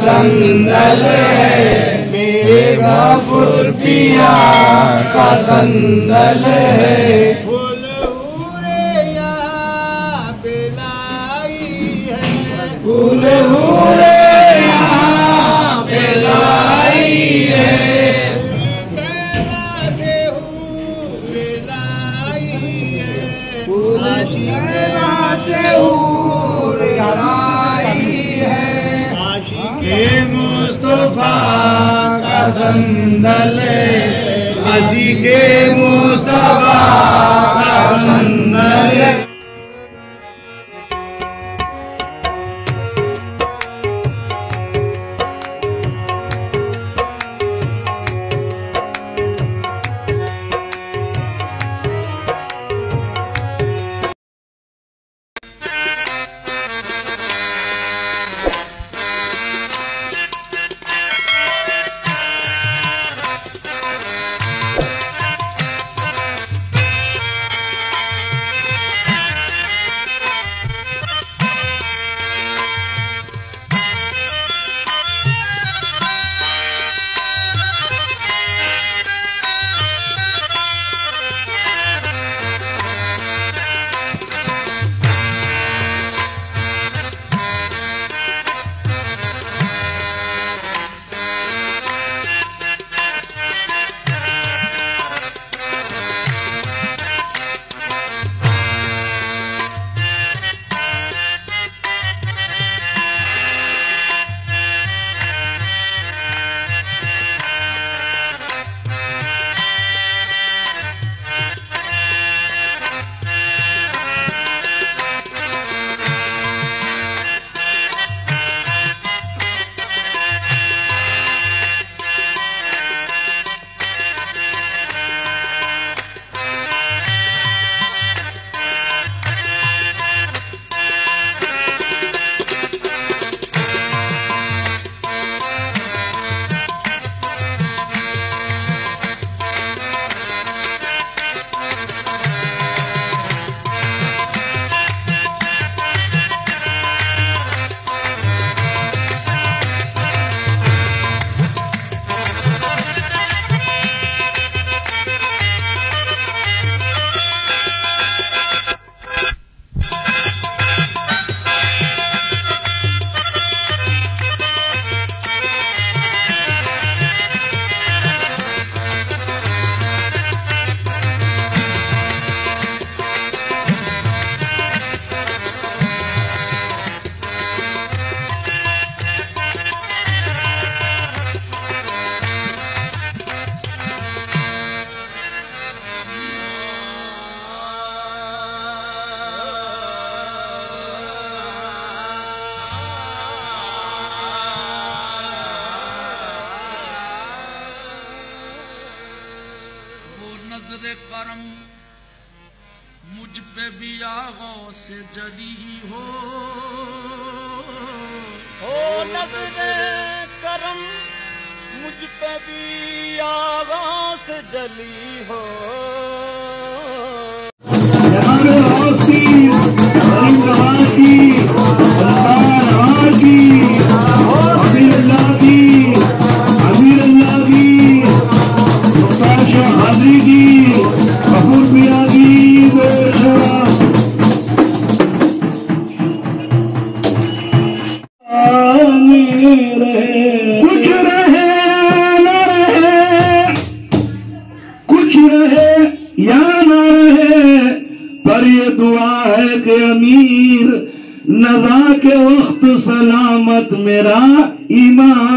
سندل ہے۔ میرے غفور پیا کا سندل ہے۔ سندل ہنسی کے مصطفیٰ۔ میرا ایمان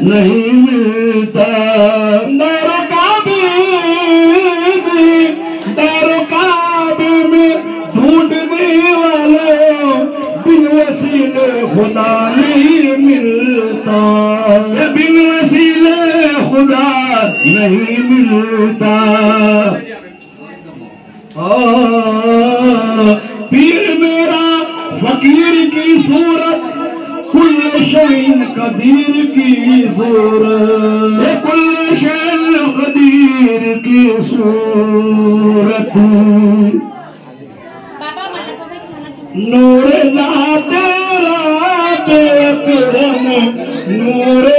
نہیں ملتا۔ در کعبے در کعبے میں ڈھونڈنے والوں بن وسیلے خدا نہیں ملتا بن وسیلے خدا نہیں ملتا قدير کی صورت اے کل شن قدير کی صورت نور ذات رات اکرم نور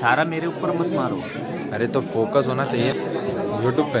سارا میرے اوپر مت مارو۔ ارے تو فوکس ہونا چاہیے۔ یوٹیوب پہ۔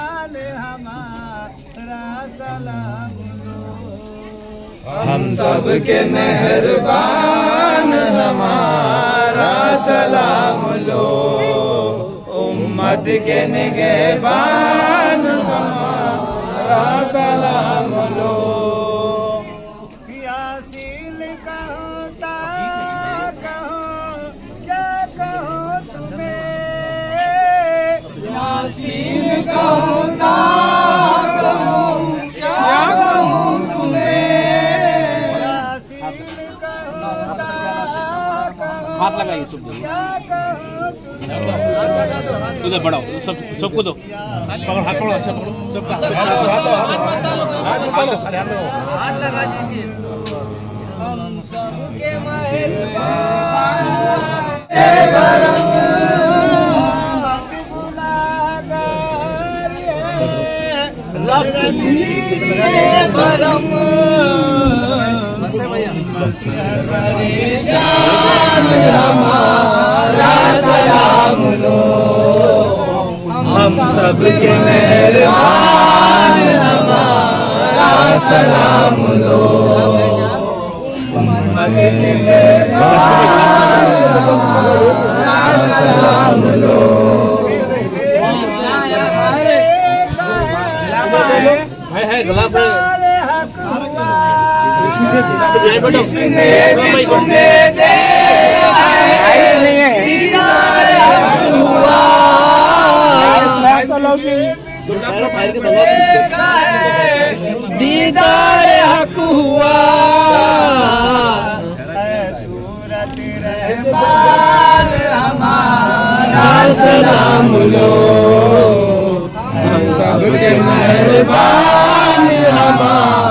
ہمارا سلام ہم سب کے مہربان ہمارا سلام لو۔ امت کے نگہبان ہمارا سلام لو۔ سین کا ہاتھ لگائیے سب کو بڑھاؤ سب سب کو دو۔ پکڑو ہاتھ پکڑو اچھا پکڑو۔ سب برم سلام لو ہم سب کے مہربان ہمارا سلام لو امت کے مہربان ہمارا سلام لو ہے۔ گلاب جس دیدار حق ہوا سورت رحمان ہمارا سلام لو ہم سب کے مہربان ہمارا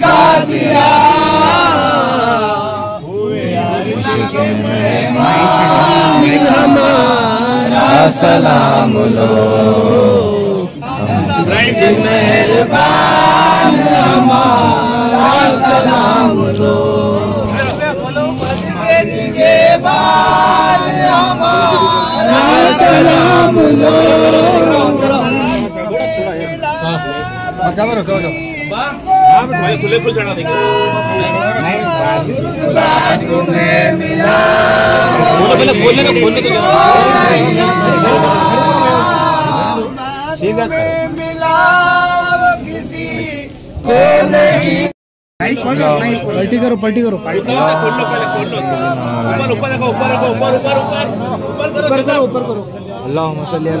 کا دیا ہمارا سلام لو مہربان ہمارا سلام لو بال ہمارا سلام لو تھوڑا پلٹی کرو پلٹی کرو اللہ مسلم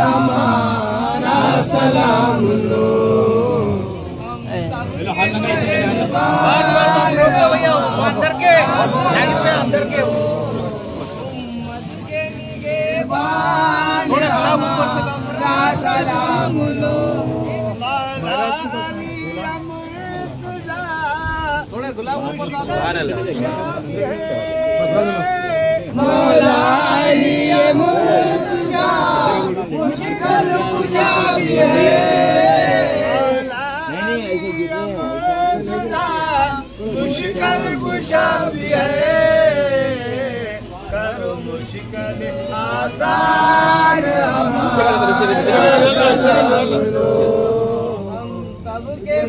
ہمارا سلام لو اندر کے اندر کے سلام مولا علی مرتجا مشکل کشا ہے مشکل کشا بھی ہے کرو مشکل آسان ہمارا چلو چلو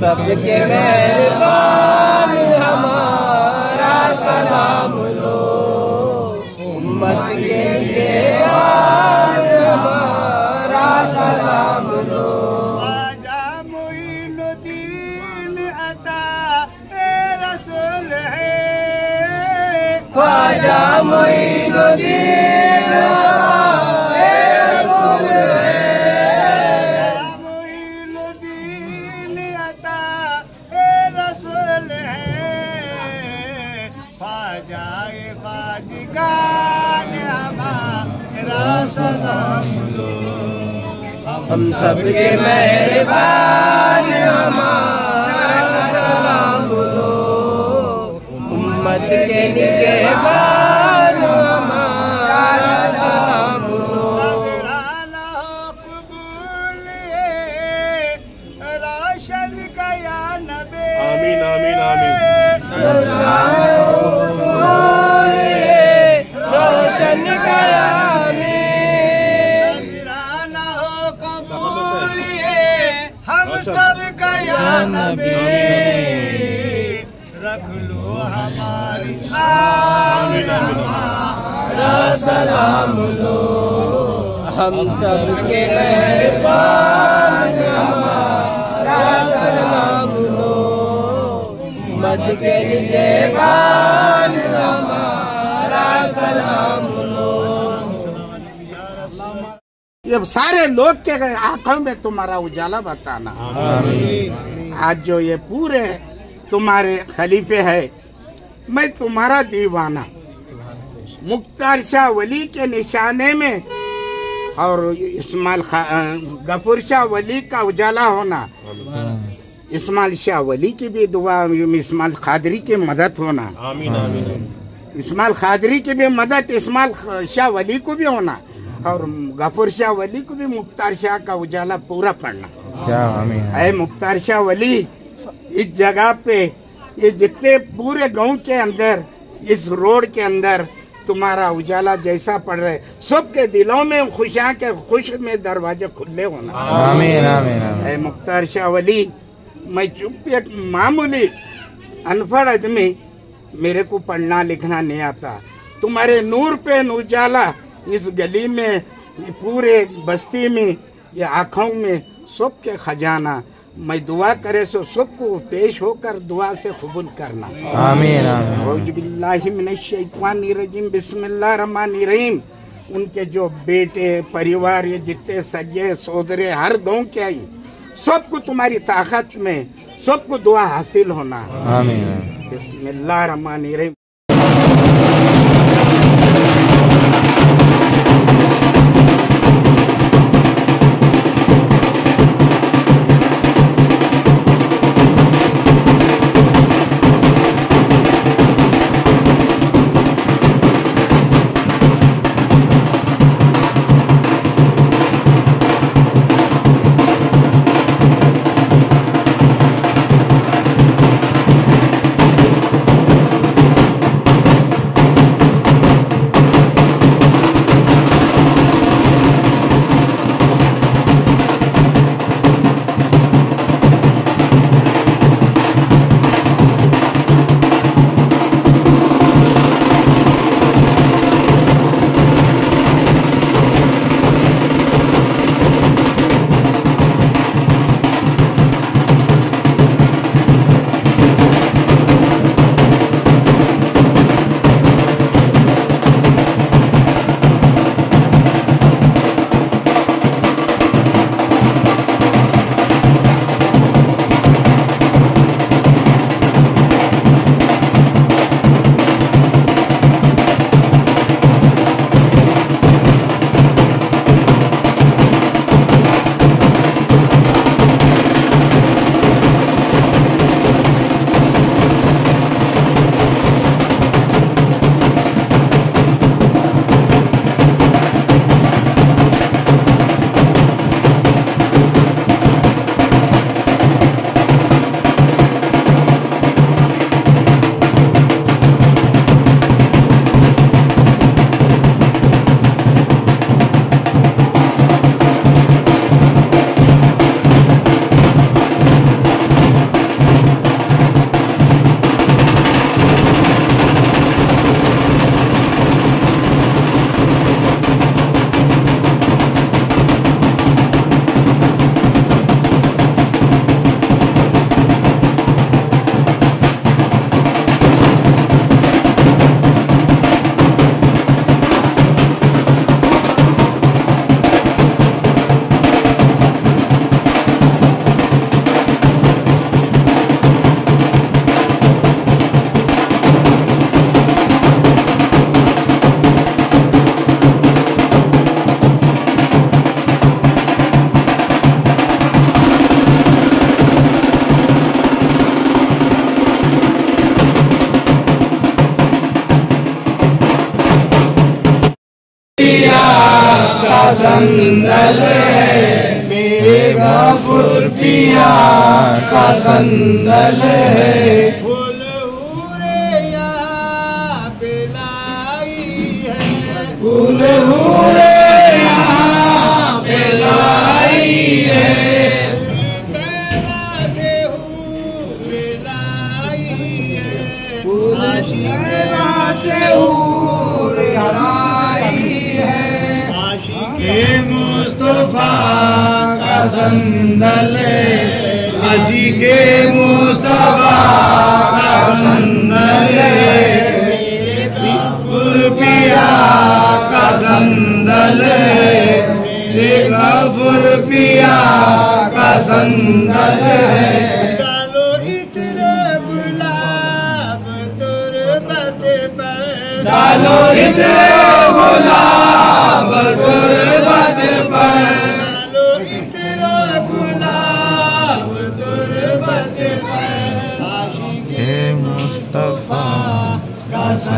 سب کے مہربان ہمارا سلام لو۔ امت کے لیے ہمارا سلام لو۔ آجا معین الدین عطا اے رسول ہے۔ خواجہ معین الدین عطا۔ سب کے مہربان ہمارا سلام بولو امت کے نگہبان نبی رکھ لو ہماری ہمارا سلام لو۔ ہم سب کے مہربان ہمارا سلام لو۔ مد کے لیے بان ہمارا سلام لو۔ یہ سارے لوگ کے آنکھوں میں تمہارا اجالا بتانا۔ آمین۔ آج جو یہ پورے تمہارے خلیفے ہے میں تمہارا دیوانہ مختار شاہ ولی کے نشانے میں اور اسمال خا... گفور شاہ ولی کا اجالا ہونا۔ اسمال شاہ ولی کی بھی دعا اسمال خادری کی مدد ہونا۔ اسمال خادری کی بھی مدد اسمال شاہ ولی کو بھی ہونا۔ اور غفور شاہ ولی کو بھی مختار شاہ کا اجالا پورا پڑھنا۔ کیا اے مختار شاہ ولی اس جگہ پہ یہ جتنے پورے گاؤں کے اندر اس روڈ کے اندر تمہارا اجالا جیسا پڑ رہے سب کے دلوں میں خوشیاں کے خوش میں دروازے کھلے ہونا آمین آمین اے مختار شاہ ولی میں چپ ایک معمولی انفر آدمی میرے کو پڑھنا لکھنا نہیں آتا۔ تمہارے نور پہ اجالا اس گلی میں پورے بستی میں یہ آنکھوں میں سب کے خزانہ۔ میں دعا کرے سو سب کو پیش ہو کر دعا سے قبول کرنا۔ آمین آمین باللہ من الشیطان الرجیم۔ بسم اللہ الرحمن الرحیم۔ ان کے جو بیٹے پریوار یہ جتنے سجے سودرے ہر گاؤں کے آئی۔ سب کو تمہاری طاقت میں سب کو دعا حاصل ہونا۔ آمین۔ بسم اللہ الرحمن الرحیم۔ سندل ہے۔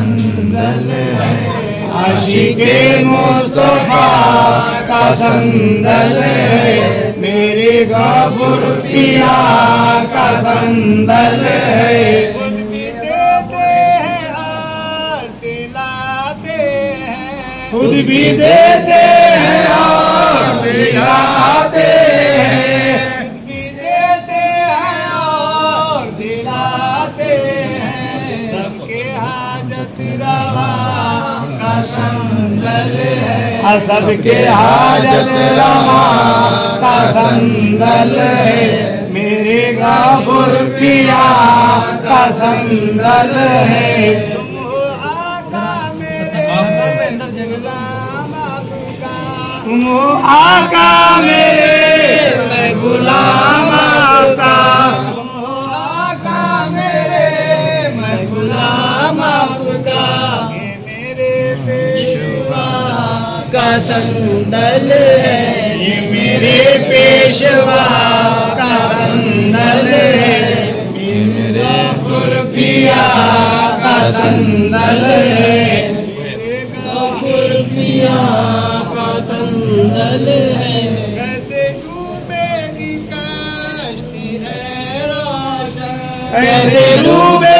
سندل ہے عاشق مصطفیٰ کا سندل ہے میرے غافر پیا کا سندل ہے خود بھی دیتے سب کے حاجت روا کا سندل ہے۔ میرے غافر پیا کا سندل ہے۔ تم ہو آقا میرے، میں غلام آقا۔ کا سندل ہے۔ یہ میرے پیشوا کا سندل ہے۔ یہ میرے فرقیا کا سندل کا سندل ہے۔ کیسے ڈوبے گی کاشتی ہے راشن۔ کیسے ڈوبے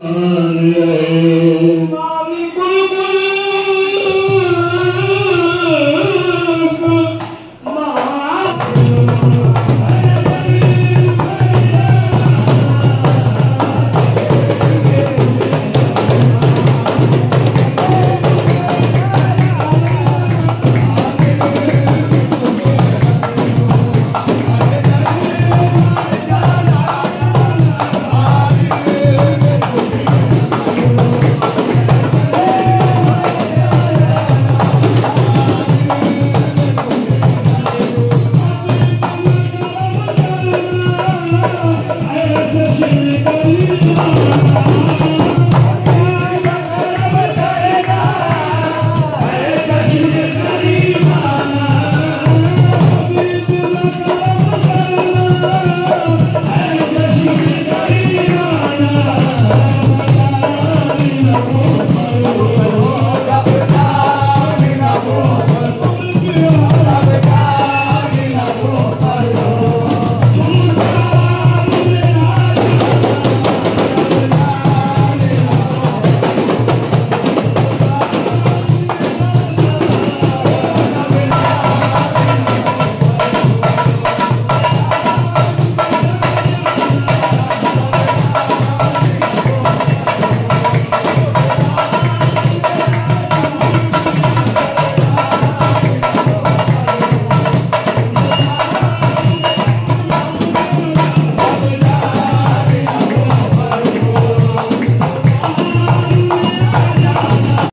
آمین